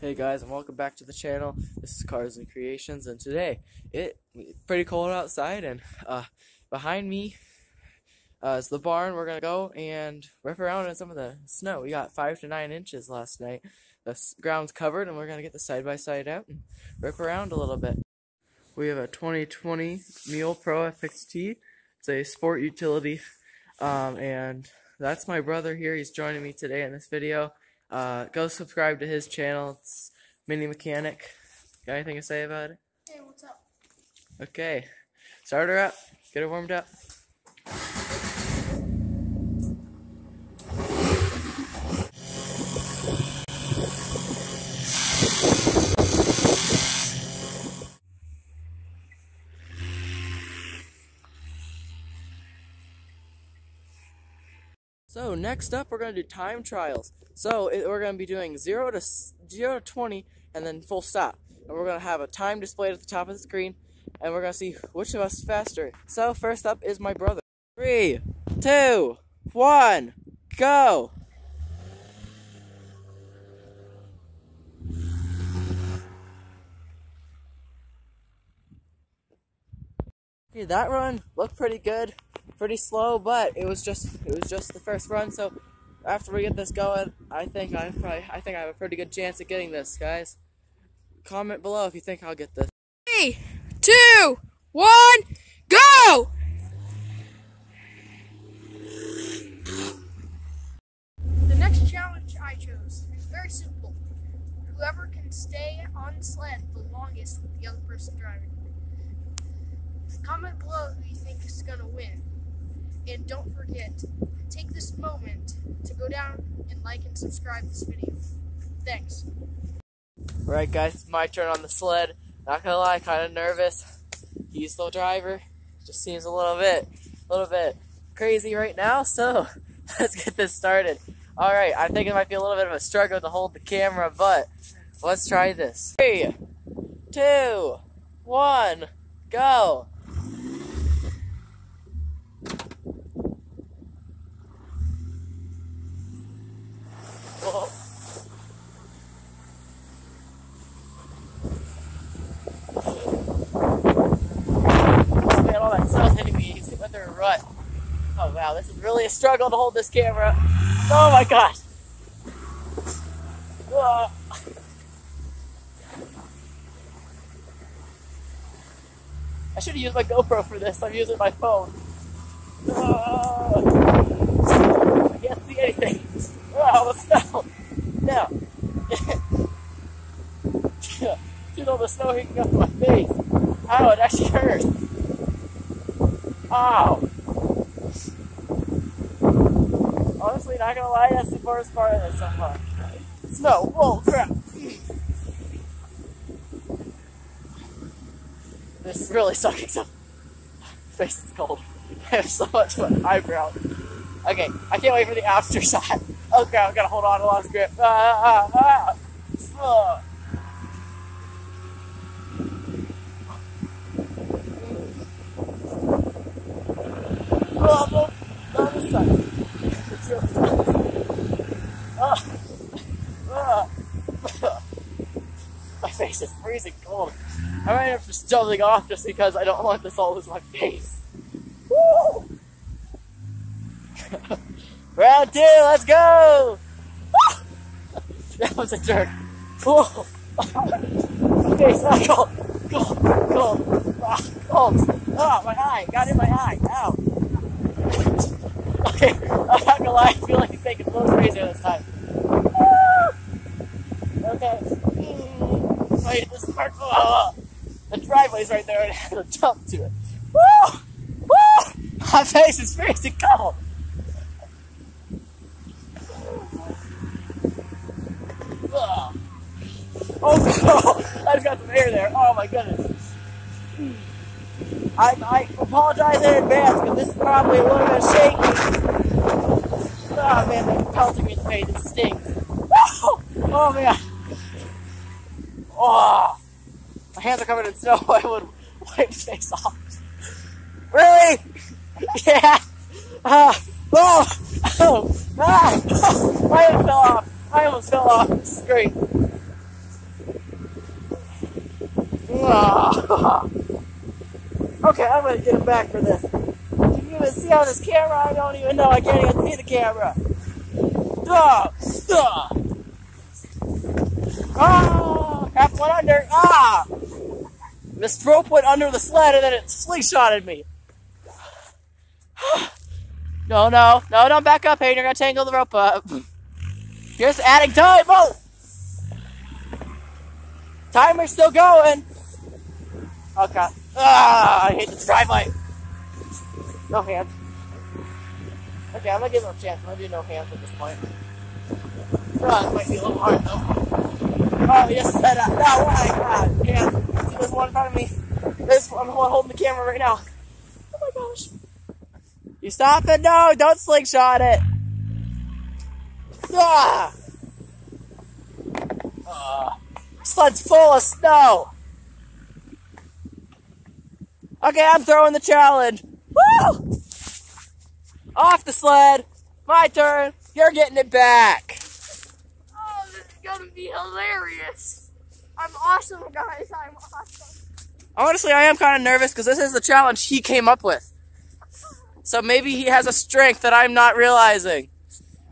Hey guys, and welcome back to the channel. This is Cars and Creations, and today it pretty cold outside, and uh, behind me uh, is the barn. We're gonna go and rip around in some of the snow. We got five to nine inches last night. The ground's covered, and we're gonna get the side by side out and rip around a little bit. We have a 2020 Mule Pro FXT. It's a sport utility, um, and that's my brother here. He's joining me today in this video. Uh, go subscribe to his channel. It's Mini Mechanic. Got anything to say about it? Hey, what's up? Okay. Start her up. Get her warmed up. So next up, we're gonna do time trials. So it, we're gonna be doing zero to zero to twenty, and then full stop. And we're gonna have a time displayed at the top of the screen, and we're gonna see which of us is faster. So first up is my brother. Three, two, one, go. Okay, that run looked pretty good pretty slow, but it was just it was just the first run. So after we get this going, I think I probably I think I have a pretty good chance of getting this, guys. Comment below if you think I'll get this. Three, two, one, go! The next challenge I chose is very simple. Whoever can stay on the sled the longest with the other person driving. Comment below who you think is gonna win. And don't forget, take this moment to go down and like and subscribe this video. Thanks. Alright guys, it's my turn on the sled. Not gonna lie, kind of nervous. He's the driver. Just seems a little bit, a little bit crazy right now, so let's get this started. Alright, I think it might be a little bit of a struggle to hold the camera, but let's try this. Three, two, one, go! rut. Oh wow, a struggle to hold this camera. Oh my gosh. Whoa. I should have used my GoPro for this. I'm using my phone. Oh. I can't see anything. Oh, snow. Now. See all the snow hitting up my face. Ow, it actually hurts. Ow! Honestly, not gonna lie, that's the worst part of this so far. Snow! Whoa, crap! This is really sucking so. Face is cold. I have so much eyebrows. Okay, I can't wait for the after shot. Oh crap, I gotta hold on to lost grip. Ah, ah, ah. Oh. Oh, no, no, this side. It's your side. Oh. Oh. My face is freezing cold. I might have to jumping off just because I don't want this all lose my face. Round two, let's go! that was a jerk. Whoa! my face, ah, cold, cold, cold, ah, cold. Ah, my eye, got in my eye, ow. Okay, I'm not gonna I feel like it's making a little crazier this time. Okay. Wait, this part. Oh, uh, the driveway's right there, and I have to jump to it. Woo! Woo! My face is freezing cold. Oh, no! I just got some air there. Oh my goodness. I, I apologize in advance because this is probably a little bit shaky. Oh man, that pelting me in the face, it stings. Oh, oh man. Oh, my hands are covered in snow. I would wipe the face off. Really? Yeah. Uh, oh, oh, ah, I almost fell off. I almost fell off the screen. Ah. Okay, I'm gonna get him back for this. Can you even see on this camera? I don't even know. I can't even see the camera. Ah! stop. Ah! Half went under. Ah! This rope went under the sled and then it slingshotted me. no, no, no, don't back up, Hayden. You're gonna tangle the rope up. Here's adding time. Oh! Timer's still going. Okay. Ah, I hate this driveway. No hands. Okay, I'm gonna give him a chance. I'm gonna do no hands at this point. Oh, this might be a little hard though. Oh, yes, set up. No, why? God, hands. See, there's one in front of me. This I'm holding the camera right now. Oh my gosh. You stop it? No, don't slingshot it. Ah! Ah. Sled's full of snow. Okay, I'm throwing the challenge. Woo! Off the sled. My turn. You're getting it back. Oh, this is gonna be hilarious. I'm awesome, guys. I'm awesome. Honestly, I am kind of nervous because this is the challenge he came up with. So maybe he has a strength that I'm not realizing.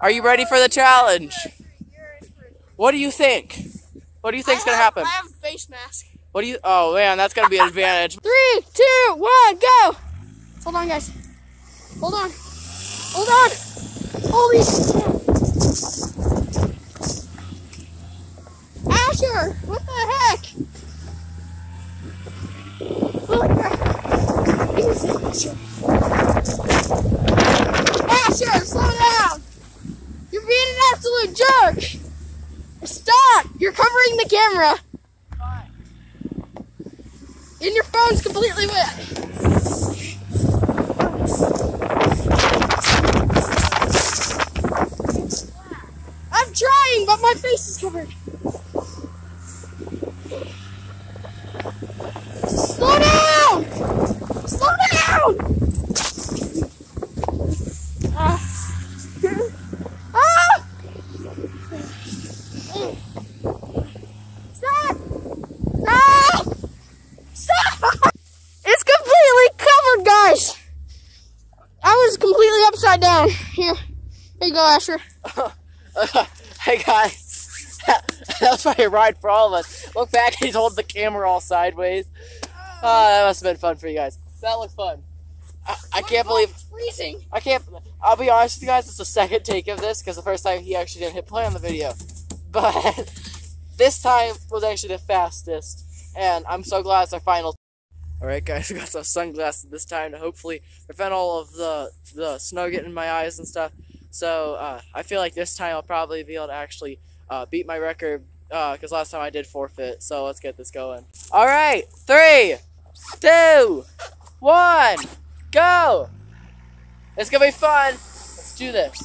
Are you ready for the challenge? You're in for it. What do you think? What do you think's I gonna happen? I have a face mask. What do you? Oh man, that's gonna be an advantage. Three, two, one, go! Hold on, guys. Hold on. Hold on. Holy shit. Asher, what the heck? Holy crap. Easy, Asher. Asher, slow down. You're being an absolute jerk. Stop. You're covering the camera. And your phone's completely wet. I'm trying, but my face is covered. Slow down! Slow down! Ah. Ah! Stop! It's completely covered, guys. I was completely upside down. Here, here you go, Asher. hey guys, that was probably a ride for all of us. Look back, he's holding the camera all sideways. Oh, that must have been fun for you guys. That looked fun. I, I can't believe freezing. I can't. I'll be honest with you guys. It's the second take of this because the first time he actually didn't hit play on the video, but this time was actually the fastest, and I'm so glad it's our final. All right, guys, we got some sunglasses this time to hopefully prevent all of the the snow getting in my eyes and stuff. So uh, I feel like this time I'll probably be able to actually uh, beat my record because last time I did forfeit. So let's get this going. All right, three, two, one, go! It's gonna be fun. Let's do this.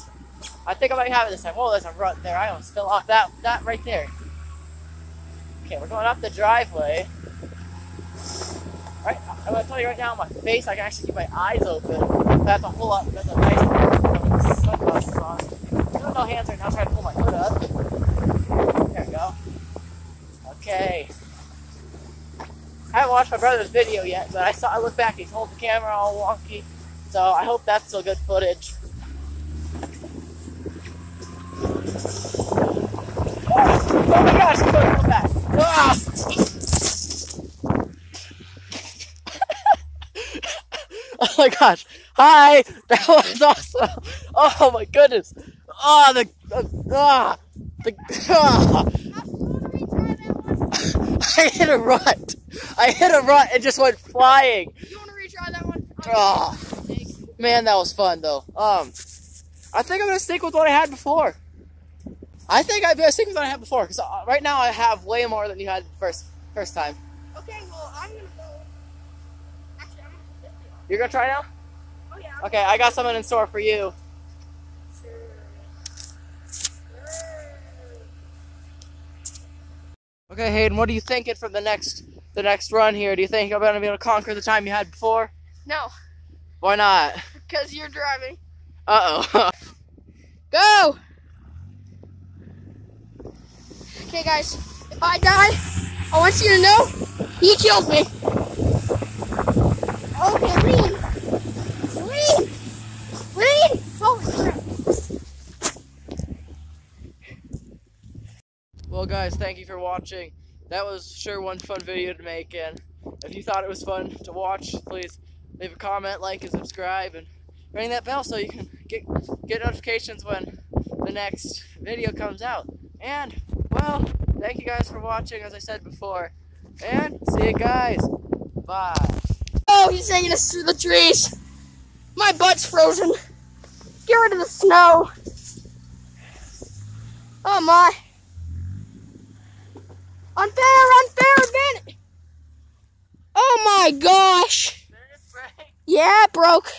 I think I might have it this time. Whoa, there's a rut there. I almost fell off that that right there. Okay, we're going up the driveway. Right, I'm gonna tell you right now, my face, I can actually keep my eyes open. That's a whole lot. That's a nice on. Doing no hands right now. Trying to pull my hood up. There we go. Okay. I haven't watched my brother's video yet, but I saw. I look back. He's holding the camera all wonky. So I hope that's still good footage. Oh my gosh, come back. Ah! oh my gosh. Hi! That was awesome. Oh my goodness. Oh, the. the ah! The. Ah! I hit a rut. I hit a rut and just went flying. You want to retry that one? Oh. Man, that was fun though. Um, I think I'm gonna stick with what I had before. I think I'm gonna stick with what I had before because uh, right now I have way more than you had first first time. Okay, well, I'm gonna go. Actually, I'm gonna. You're gonna try now? Oh, yeah. Okay, I got something in store for you. Okay, Hayden, what are you thinking for the next the next run here? Do you think I'm gonna be able to conquer the time you had before? No, Why not? because you're driving. Uh oh. Go! Okay, guys, if I die, I want you to know He killed me. Okay, lean. Lean. Lean. Holy crap. Well, guys, thank you for watching. That was sure one fun video to make, and if you thought it was fun to watch, please leave a comment, like, and subscribe, and ring that bell so you can get get notifications when the next video comes out. And well, thank you guys for watching, as I said before, and see you guys. Bye. Oh, he's hanging us through the trees. My butt's frozen. Get rid of the snow. Oh my. Unfair, unfair again. Oh my gosh. Yeah, it broke.